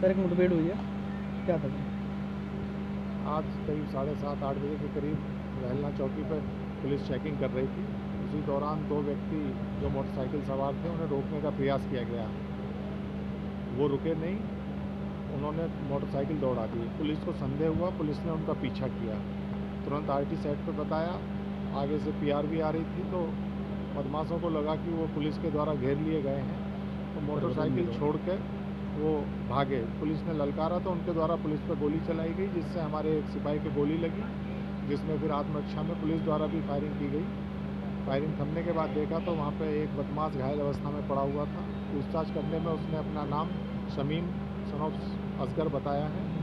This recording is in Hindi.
सर एक मुठभेड़ हुई है। क्या था? आज करीब साढ़े सात आठ बजे के करीब रहलना चौकी पर पुलिस चेकिंग कर रही थी। उसी दौरान दो व्यक्ति जो मोटरसाइकिल सवार थे उन्हें रोकने का प्रयास किया गया। वो रुके नहीं। उन्होंने मोटरसाइकिल दौड़ा दी। पुलिस को संदेह हुआ। पुलिस ने उनका पीछा किया। तुरंत आरटी सेट पर बताया। आगे से पीआरवी आ रही थी तो बदमाशों को लगा कि वो पुलिस के द्वारा घेर लिए गए हैं। तो मोटरसाइकिल छोड़ के वो भागे। पुलिस ने ललकारा तो उनके द्वारा पुलिस पर गोली चलाई गई, जिससे हमारे एक सिपाही को गोली लगी, जिसमें फिर आत्मरक्षा में पुलिस द्वारा भी फायरिंग की गई। फायरिंग थमने के बाद देखा तो वहाँ पे एक बदमाश घायल अवस्था में पड़ा हुआ था। पूछताछ करने में उसने अपना नाम शमीम सनोफ असगर बताया है।